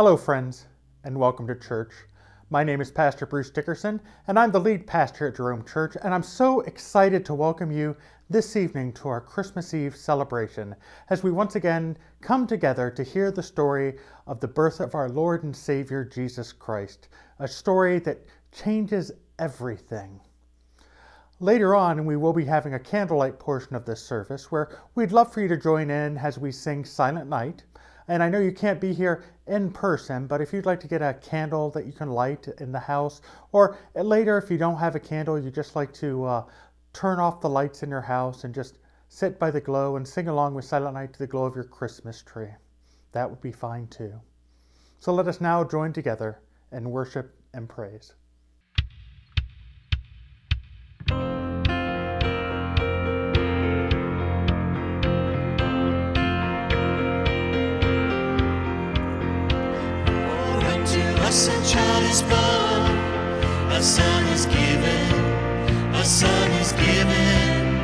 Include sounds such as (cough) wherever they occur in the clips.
Hello, friends, and welcome to church. My name is Pastor Bruce Dickerson, and I'm the lead pastor at Jerome Church, and I'm so excited to welcome you this evening to our Christmas Eve celebration as we once again come together to hear the story of the birth of our Lord and Savior Jesus Christ, a story that changes everything. Later on, we will be having a candlelight portion of this service where we'd love for you to join in as we sing Silent Night. And I know you can't be here in person, but if you'd like to get a candle that you can light in the house, or later, if you don't have a candle, you just like to uh, turn off the lights in your house and just sit by the glow and sing along with Silent Night to the glow of your Christmas tree. That would be fine too. So let us now join together in worship and praise. A son is given, a son is given.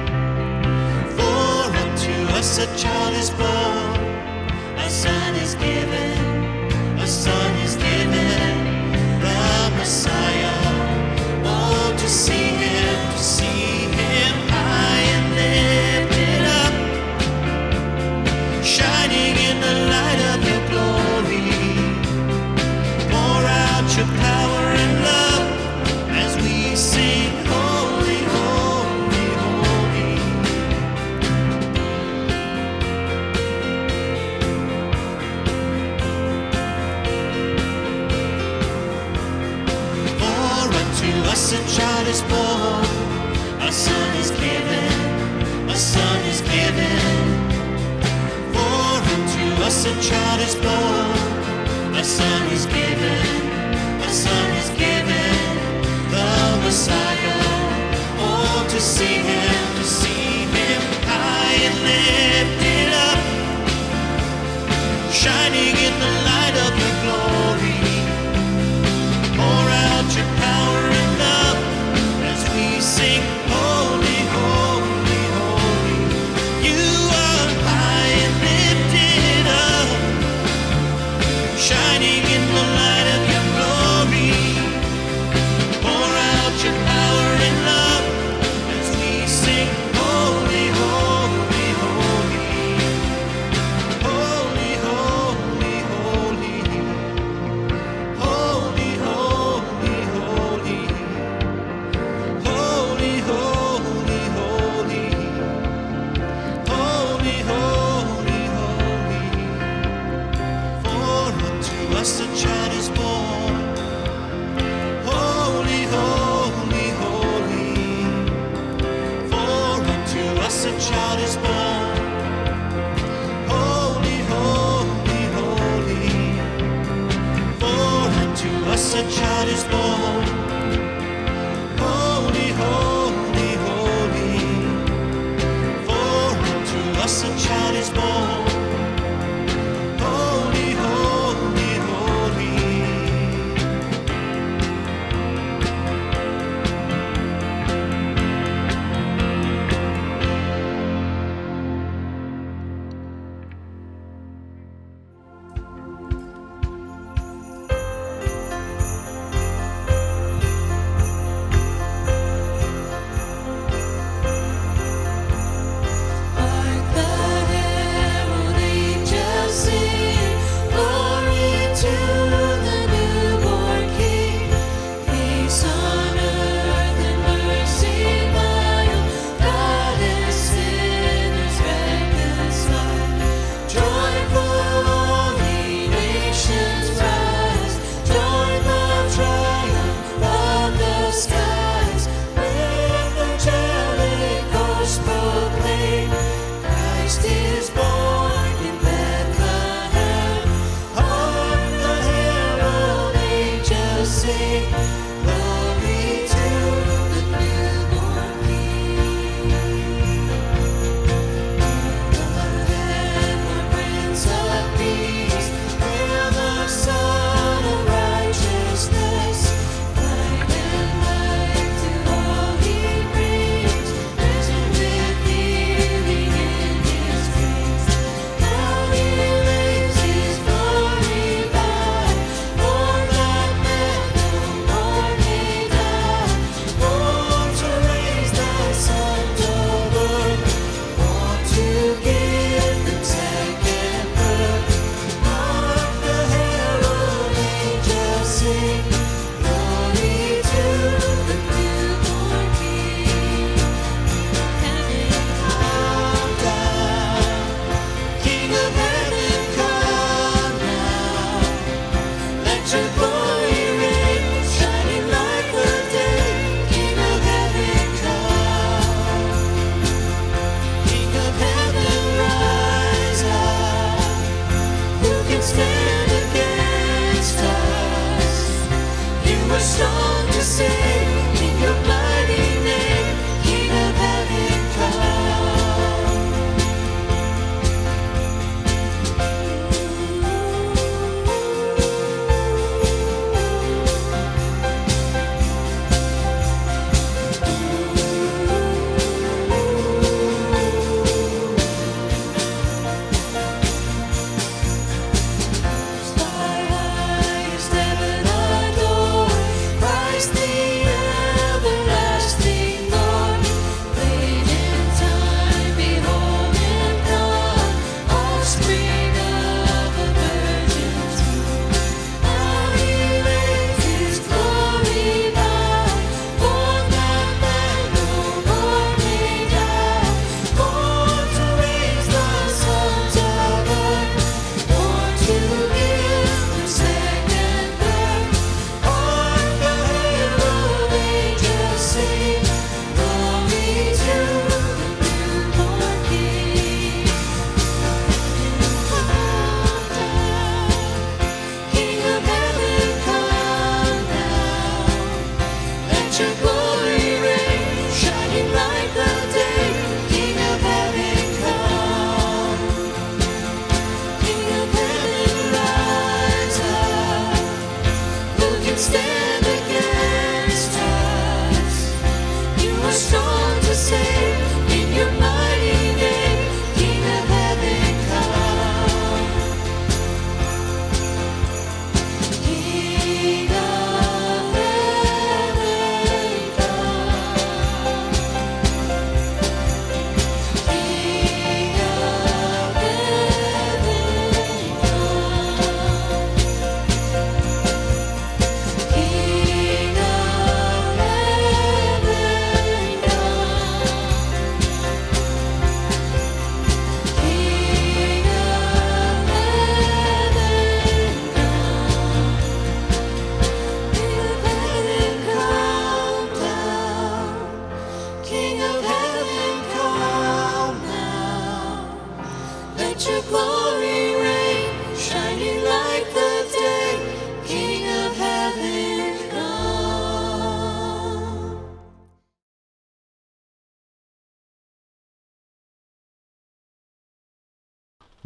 For unto us a child is born, a son is given, a son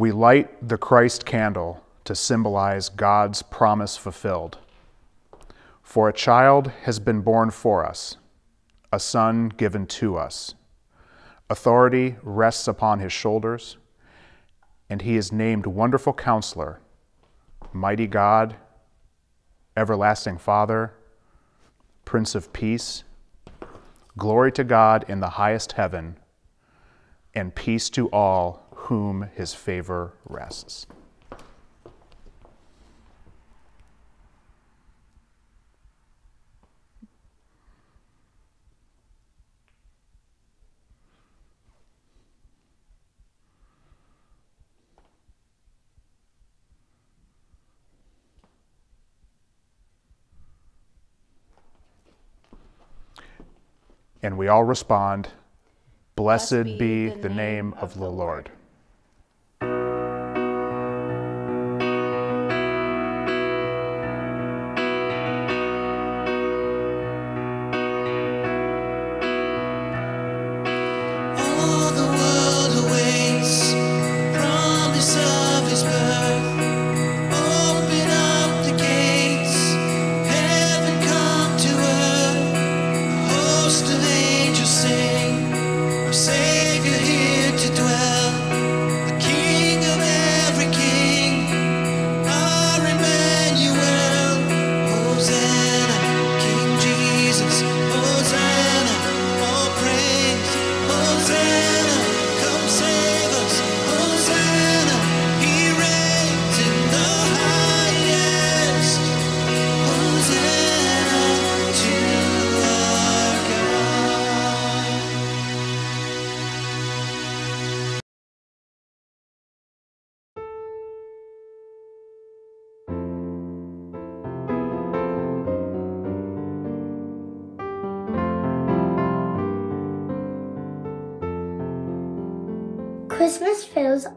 We light the Christ candle to symbolize God's promise fulfilled. For a child has been born for us, a son given to us. Authority rests upon his shoulders, and he is named Wonderful Counselor, Mighty God, Everlasting Father, Prince of Peace. Glory to God in the highest heaven, and peace to all whom his favor rests. And we all respond, Blessed, be, the name of the Lord.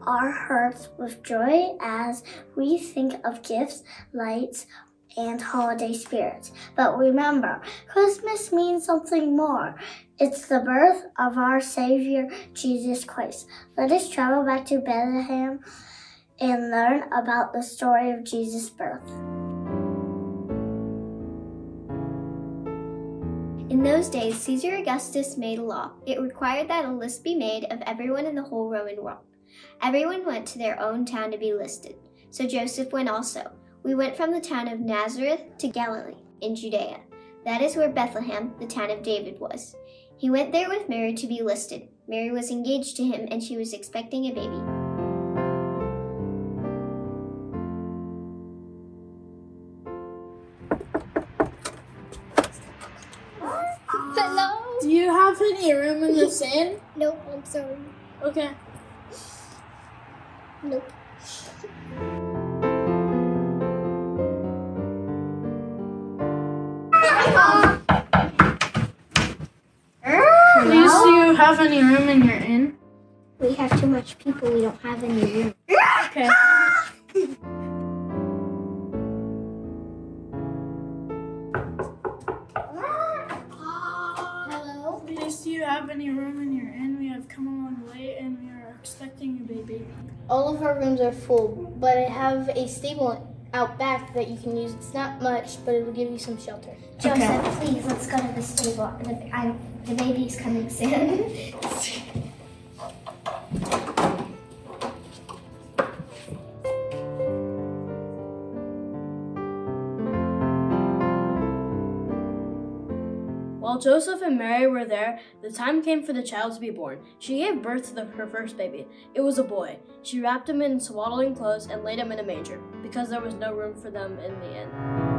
Our hearts with joy as we think of gifts, lights, and holiday spirits. But remember, Christmas means something more. It's the birth of our Savior, Jesus Christ. Let us travel back to Bethlehem and learn about the story of Jesus' birth. In those days, Caesar Augustus made a law. It required that a list be made of everyone in the whole Roman world. Everyone went to their own town to be listed. So Joseph went also. We went from the town of Nazareth to Galilee, in Judea. That is where Bethlehem, the town of David, was. He went there with Mary to be listed. Mary was engaged to him and she was expecting a baby. Hello? Do you have any room in the sand? Nope, I'm sorry. Okay. Nope. Please, do you have any room in your inn? We have too much people. We don't have any room. Okay. Hello? Please, do you have any room in your inn? We have come a long way and we are expecting a baby. All of our rooms are full, but I have a stable out back that you can use. It's not much, but it will give you some shelter. Joseph, please, let's go to the stable. The, I, the baby's coming soon. (laughs) Joseph and Mary were there, the time came for the child to be born. She gave birth to the, her first baby. It was a boy. She wrapped him in swaddling clothes and laid him in a manger because there was no room for them in the inn.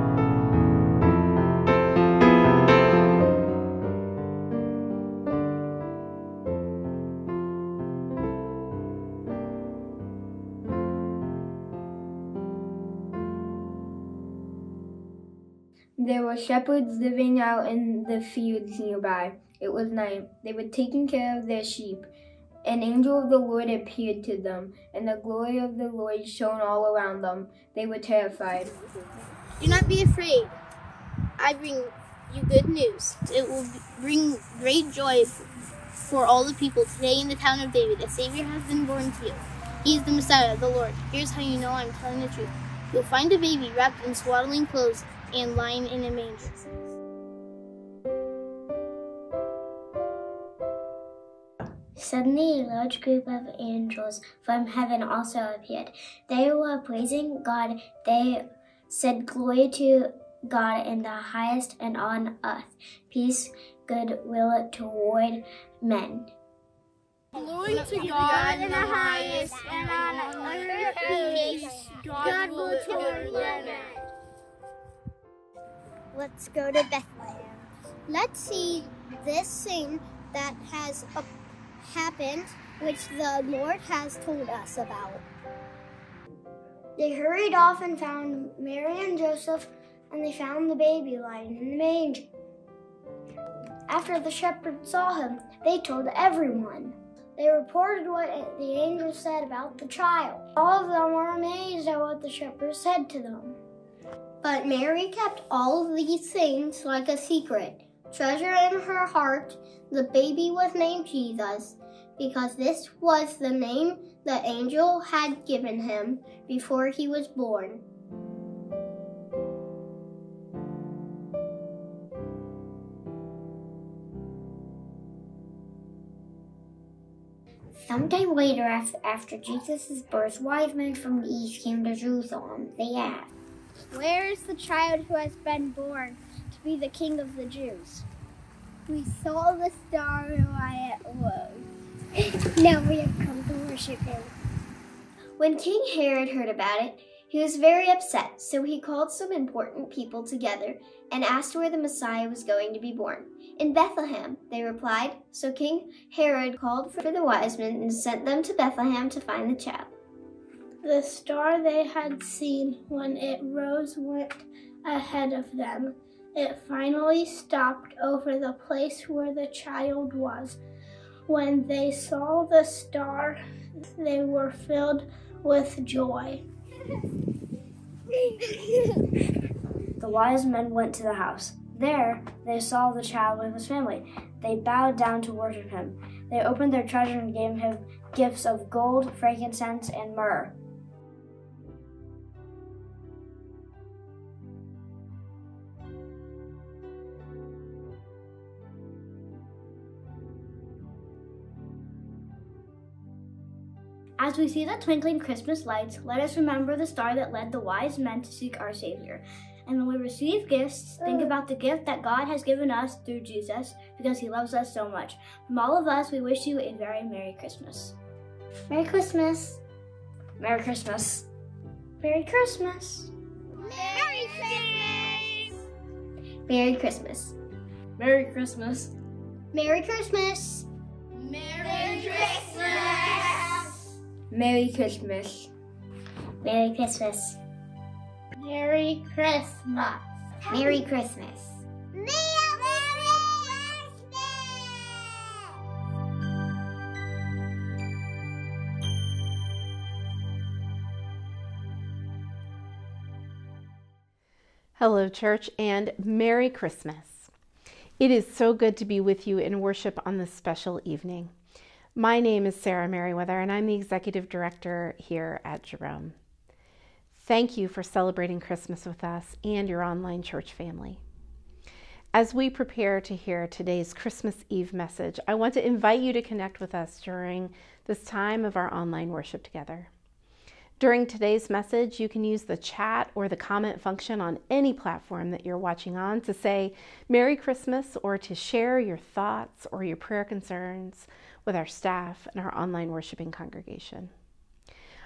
There were shepherds living out in the fields nearby. It was night. They were taking care of their sheep. An angel of the Lord appeared to them, and the glory of the Lord shone all around them. They were terrified. Do not be afraid. I bring you good news. It will bring great joy for all the people. Today in the town of David, a Savior has been born to you. He is the Messiah, the Lord. Here's how you know I'm telling the truth. You'll find a baby wrapped in swaddling clothes and lying in a manger. Suddenly, a large group of angels from heaven also appeared. They were praising God. They said, Glory to God in the highest and on earth, peace, goodwill toward men. Glory to God in the highest, and on earth peace, God will toward men. Let's go to Bethlehem. Let's see this thing that has happened, which the Lord has told us about. They hurried off and found Mary and Joseph, and they found the baby lying in the manger. After the shepherds saw him, they told everyone. They reported what the angel said about the child. All of them were amazed at what the shepherds said to them. But Mary kept all these things like a secret. Treasure in her heart, the baby was named Jesus, because this was the name the angel had given him before he was born. Sometime later, after, after Jesus' birth, wise men from the east came to Jerusalem. They asked, Where is the child who has been born to be the king of the Jews? We saw the star while it rose. (laughs) now we have come to worship him. When King Herod heard about it, he was very upset, so he called some important people together and asked where the Messiah was going to be born. In Bethlehem, they replied. So King Herod called for the wise men and sent them to Bethlehem to find the child. The star they had seen when it rose went ahead of them. It finally stopped over the place where the child was. When they saw the star, they were filled with joy. The wise men went to the house. There, they saw the child with his family. They bowed down to worship him. They opened their treasure and gave him gifts of gold, frankincense, and myrrh. As we see the twinkling Christmas lights, let us remember the star that led the wise men to seek our Savior. And when we receive gifts, think about the gift that God has given us through Jesus because He loves us so much. From all of us, we wish you a very Merry Christmas. Merry Christmas. Merry Christmas. Merry Christmas. Merry Christmas! Merry Christmas. Merry Christmas. Merry Christmas! Merry Christmas! Merry Christmas. Merry Christmas. Merry Christmas. Merry Christmas. Merry Merry. Hello, church, and Merry Christmas. It is so good to be with you in worship on this special evening. My name is Sarah Merriweather, and I'm the executive director here at Jerome. Thank you for celebrating Christmas with us and your online church family. As we prepare to hear today's Christmas Eve message, I want to invite you to connect with us during this time of our online worship together. During today's message, you can use the chat or the comment function on any platform that you're watching on to say Merry Christmas or to share your thoughts or your prayer concerns with our staff and our online worshiping congregation.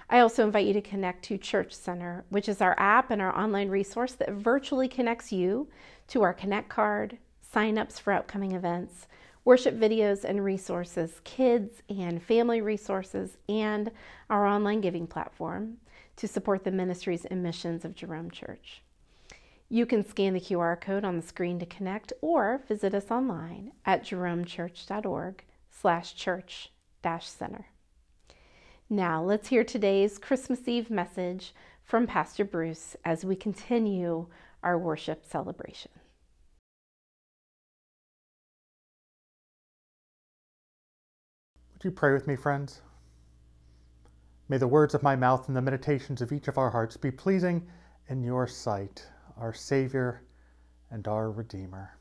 I also invite you to connect to Church Center, which is our app and our online resource that virtually connects you to our Connect card, sign-ups for upcoming events, worship videos and resources, kids and family resources, and our online giving platform to support the ministries and missions of Jerome Church. You can scan the QR code on the screen to connect or visit us online at jeromechurch.org slash church dash center. Now let's hear today's Christmas Eve message from Pastor Bruce as we continue our worship celebration. Would you pray with me, friends? May the words of my mouth and the meditations of each of our hearts be pleasing in your sight, our Savior and our Redeemer.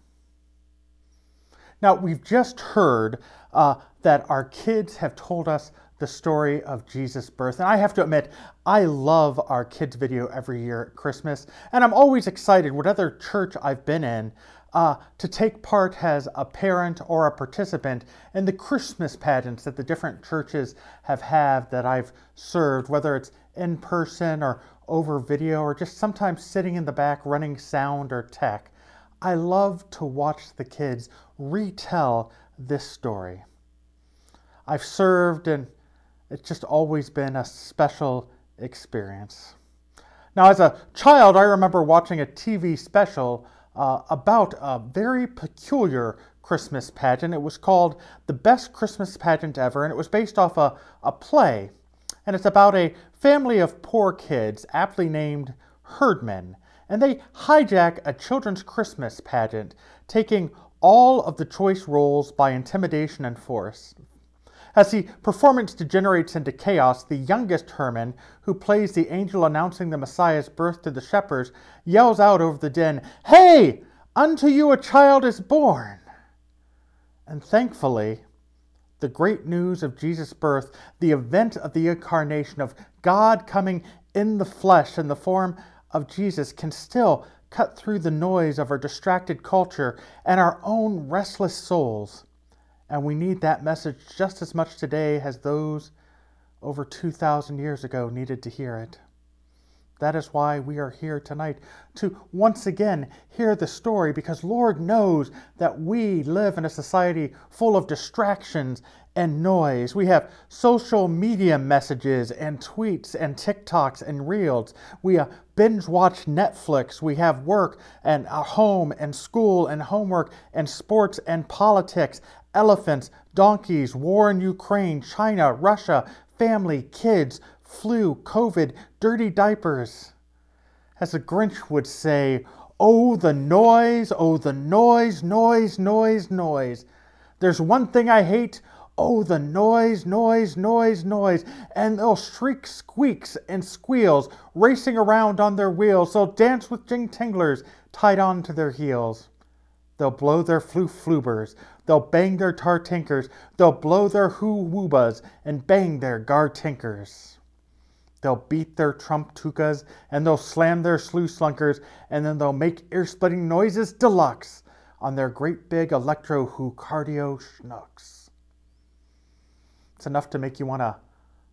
Now, we've just heard uh, that our kids have told us the story of Jesus' birth. And I have to admit, I love our kids' video every year at Christmas. And I'm always excited, whatever church I've been in, uh, to take part as a parent or a participant in the Christmas pageants that the different churches have had that I've served, whether it's in person or over video or just sometimes sitting in the back running sound or tech. I love to watch the kids retell this story. I've served and it's just always been a special experience. Now, as a child, I remember watching a TV special uh, about a very peculiar Christmas pageant. It was called The Best Christmas Pageant Ever, and it was based off a, a play. And it's about a family of poor kids, aptly named Herdman. And they hijack a children's Christmas pageant, taking all of the choice roles by intimidation and force. As the performance degenerates into chaos, the youngest Herdman, who plays the angel announcing the Messiah's birth to the shepherds, yells out over the din, Hey! Unto you a child is born! And thankfully, the great news of Jesus' birth, the event of the incarnation of God coming in the flesh in the form of Jesus, can still cut through the noise of our distracted culture and our own restless souls and we need that message just as much today as those over 2,000 years ago needed to hear it. That is why we are here tonight to once again hear the story because Lord knows that we live in a society full of distractions and noise. We have social media messages and tweets and TikToks and reels. We uh, binge watch Netflix. We have work and a home and school and homework and sports and politics elephants, donkeys, war in Ukraine, China, Russia, family, kids, flu, COVID, dirty diapers. As the Grinch would say, Oh, the noise, oh, the noise, noise, noise, noise. There's one thing I hate. Oh, the noise, noise, noise, noise. And they'll shriek squeaks and squeals, racing around on their wheels. They'll dance with jing tinglers tied on to their heels. They'll blow their flu flubers. They'll bang their tar tinkers. They'll blow their hoo woobas and bang their gar tinkers. They'll beat their trump tukas and they'll slam their slew slunkers and then they'll make ear splitting noises deluxe on their great big electro who cardio schnooks. It's enough to make you want to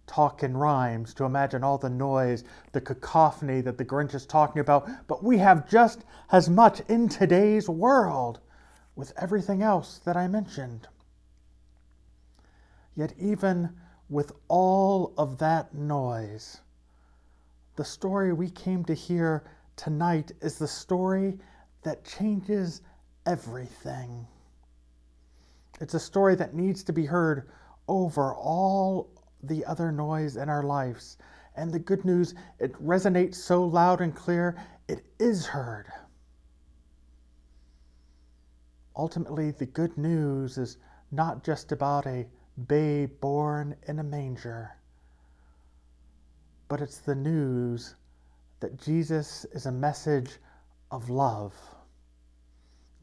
talk in rhymes, to imagine all the noise, the cacophony that the Grinch is talking about, but we have just as much in today's world with everything else that I mentioned. Yet, even with all of that noise, the story we came to hear tonight is the story that changes everything. It's a story that needs to be heard over all the other noise in our lives. And the good news, it resonates so loud and clear, it is heard. Ultimately, the good news is not just about a babe born in a manger, but it's the news that Jesus is a message of love.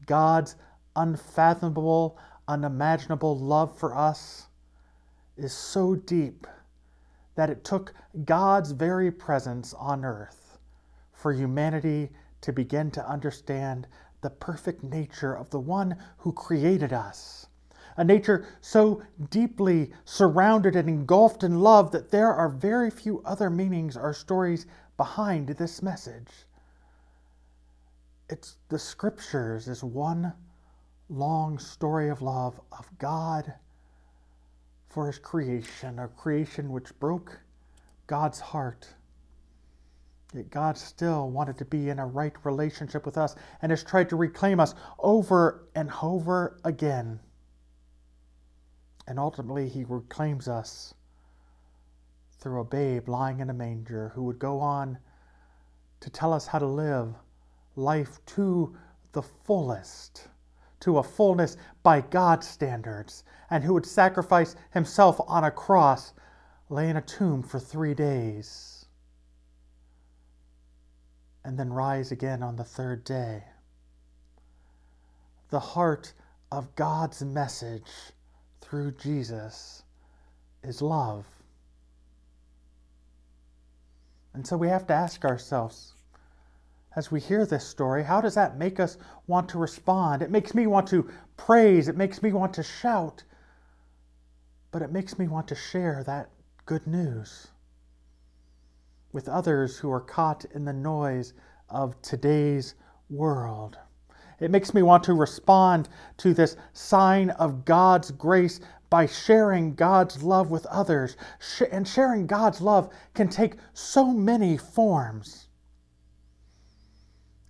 God's unfathomable, unimaginable love for us is so deep that it took God's very presence on earth for humanity to begin to understand the perfect nature of the one who created us. A nature so deeply surrounded and engulfed in love that there are very few other meanings or stories behind this message. It's the scriptures is one long story of love of God for his creation, a creation which broke God's heart. Yet God still wanted to be in a right relationship with us and has tried to reclaim us over and over again. And ultimately, he reclaims us through a babe lying in a manger who would go on to tell us how to live life to the fullest to a fullness by God's standards, and who would sacrifice himself on a cross lay in a tomb for three days, and then rise again on the third day. The heart of God's message through Jesus is love. And so we have to ask ourselves as we hear this story, how does that make us want to respond? It makes me want to praise, it makes me want to shout, but it makes me want to share that good news with others who are caught in the noise of today's world. It makes me want to respond to this sign of God's grace by sharing God's love with others. And sharing God's love can take so many forms.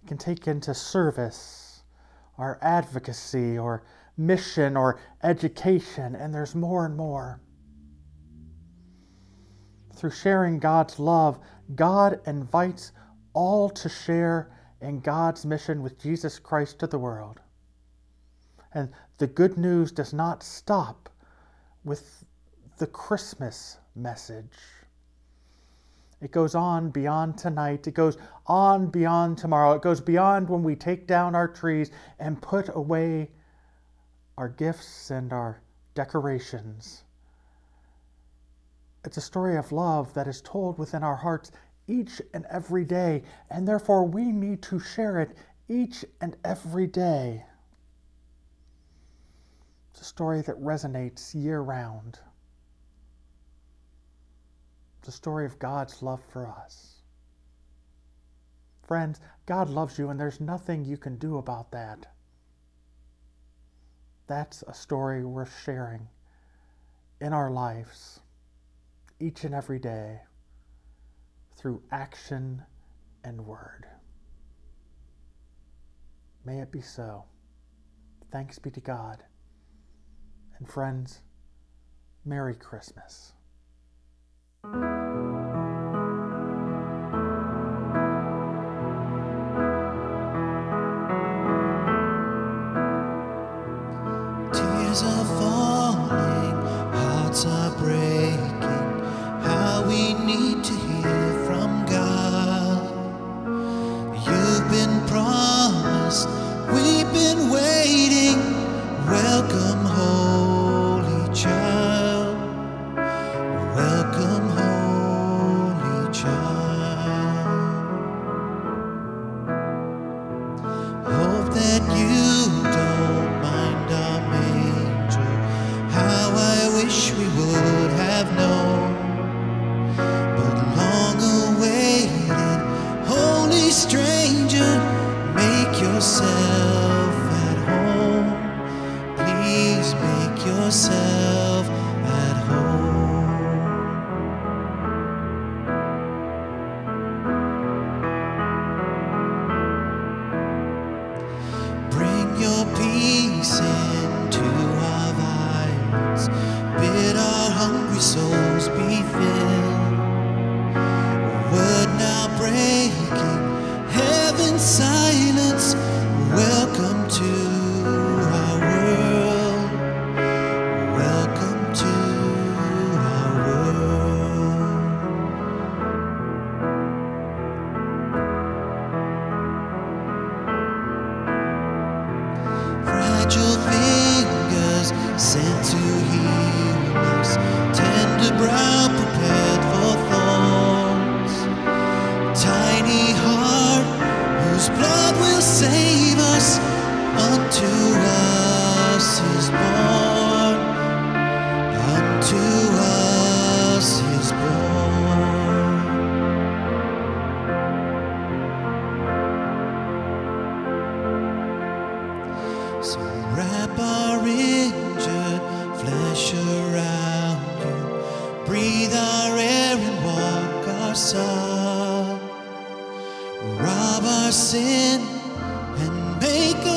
Can take into service, our advocacy, or mission, or education, and there's more and more. Through sharing God's love, God invites all to share in God's mission with Jesus Christ to the world. And the good news does not stop with the Christmas message. It goes on beyond tonight. It goes on beyond tomorrow. It goes beyond when we take down our trees and put away our gifts and our decorations. It's a story of love that is told within our hearts each and every day, and therefore we need to share it each and every day. It's a story that resonates year round. A story of God's love for us. Friends, God loves you, and there's nothing you can do about that. That's a story worth sharing in our lives each and every day through action and word. May it be so. Thanks be to God. And friends, Merry Christmas. Tears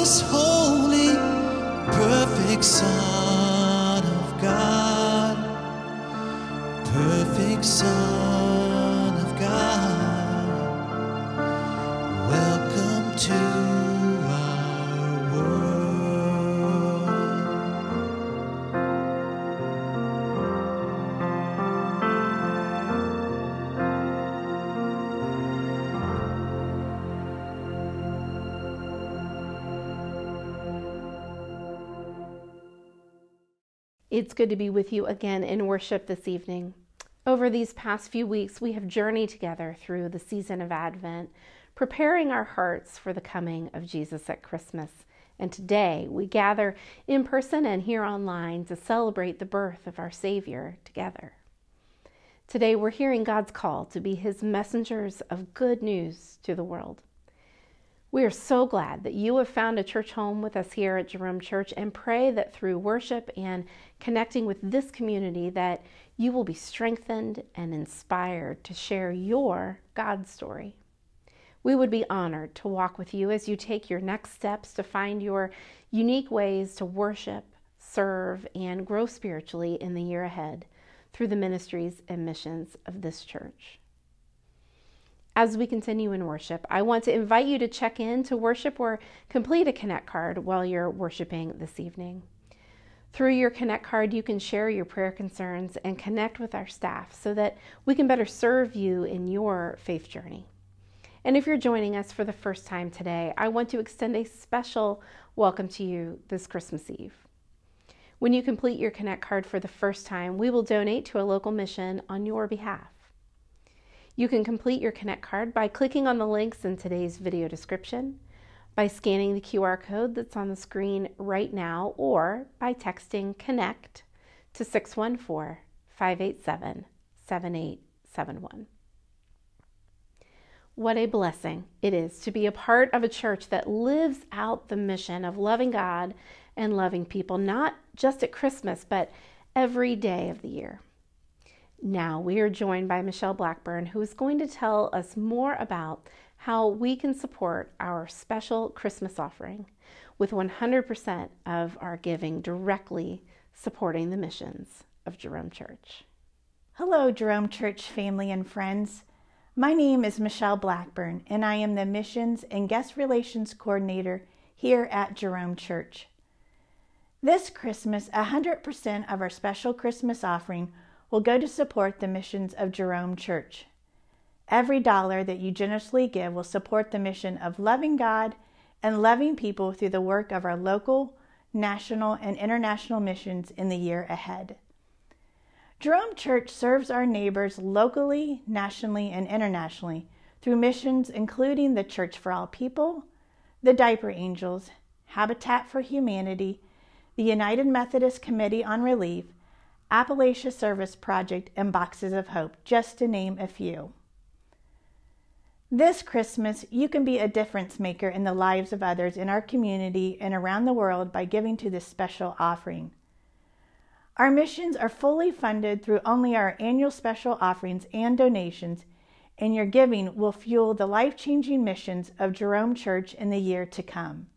us holy. Perfect Son of God. Perfect Son It's good to be with you again in worship this evening. Over these past few weeks, we have journeyed together through the season of Advent, preparing our hearts for the coming of Jesus at Christmas. And today we gather in person and here online to celebrate the birth of our Savior together. Today we're hearing God's call to be His messengers of good news to the world. We are so glad that you have found a church home with us here at Jerome Church and pray that through worship and connecting with this community that you will be strengthened and inspired to share your God story. We would be honored to walk with you as you take your next steps to find your unique ways to worship, serve, and grow spiritually in the year ahead through the ministries and missions of this church. As we continue in worship, I want to invite you to check in to worship or complete a Connect card while you're worshiping this evening. Through your Connect card, you can share your prayer concerns and connect with our staff so that we can better serve you in your faith journey. And if you're joining us for the first time today, I want to extend a special welcome to you this Christmas Eve. When you complete your Connect card for the first time, we will donate to a local mission on your behalf. You can complete your Connect card by clicking on the links in today's video description, by scanning the QR code that's on the screen right now, or by texting CONNECT to 614 587 7871. What a blessing it is to be a part of a church that lives out the mission of loving God and loving people, not just at Christmas, but every day of the year. Now we are joined by Michelle Blackburn, who is going to tell us more about how we can support our special Christmas offering with 100% of our giving directly supporting the missions of Jerome Church. Hello, Jerome Church family and friends. My name is Michelle Blackburn, and I am the Missions and Guest Relations Coordinator here at Jerome Church. This Christmas, 100% of our special Christmas offering will go to support the missions of Jerome Church. Every dollar that you generously give will support the mission of loving God and loving people through the work of our local, national, and international missions in the year ahead. Jerome Church serves our neighbors locally, nationally, and internationally through missions including the Church for All People, the Diaper Angels, Habitat for Humanity, the United Methodist Committee on Relief, Appalachia Service Project, and Boxes of Hope, just to name a few. This Christmas, you can be a difference maker in the lives of others in our community and around the world by giving to this special offering. Our missions are fully funded through only our annual special offerings and donations, and your giving will fuel the life changing missions of Jerome Church in the year to come.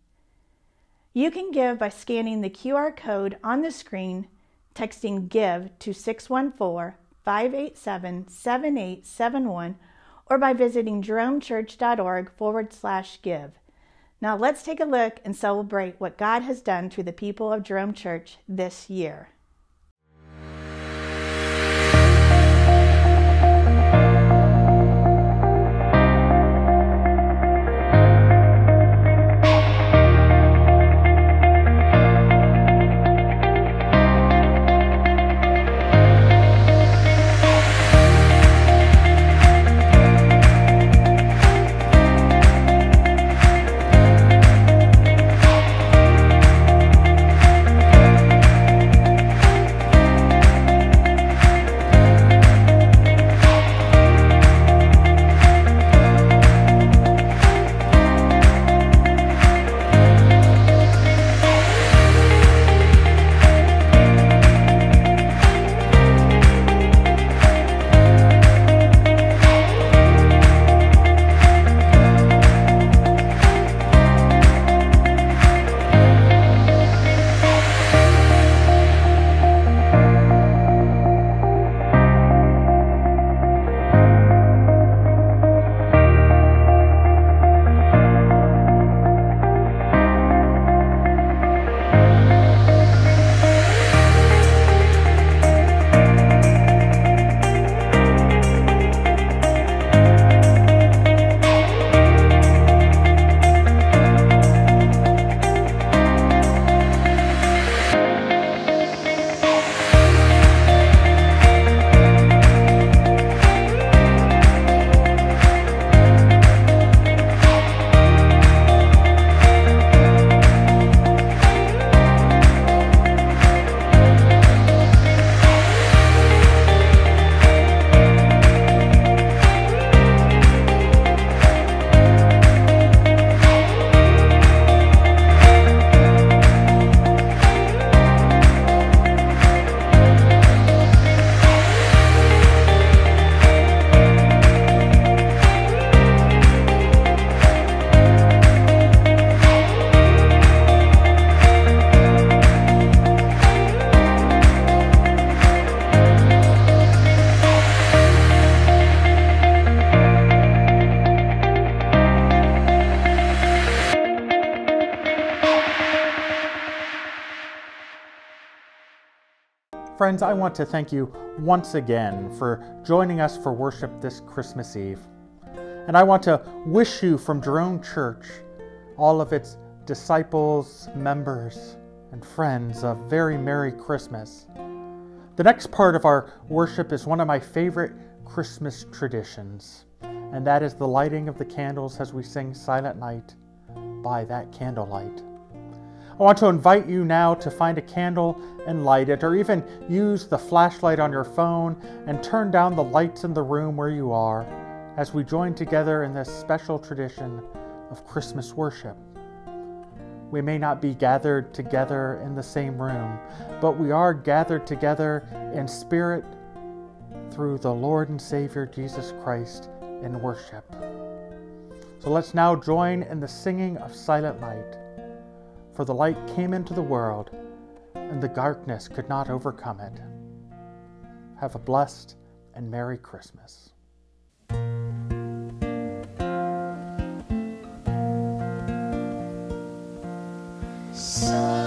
You can give by scanning the QR code on the screen, texting GIVE to 614 587 7871, or by visiting jeromechurch.org forward slash give. Now let's take a look and celebrate what God has done through the people of Jerome Church this year. Friends, I want to thank you once again for joining us for worship this Christmas Eve. And I want to wish you from Jerome Church, all of its disciples, members, and friends, a very Merry Christmas. The next part of our worship is one of my favorite Christmas traditions, and that is the lighting of the candles as we sing Silent Night by that candlelight. I want to invite you now to find a candle and light it, or even use the flashlight on your phone and turn down the lights in the room where you are as we join together in this special tradition of Christmas worship. We may not be gathered together in the same room, but we are gathered together in spirit through the Lord and Savior Jesus Christ in worship. So let's now join in the singing of Silent Night. For the light came into the world, and the darkness could not overcome it. Have a blessed and Merry Christmas. Silent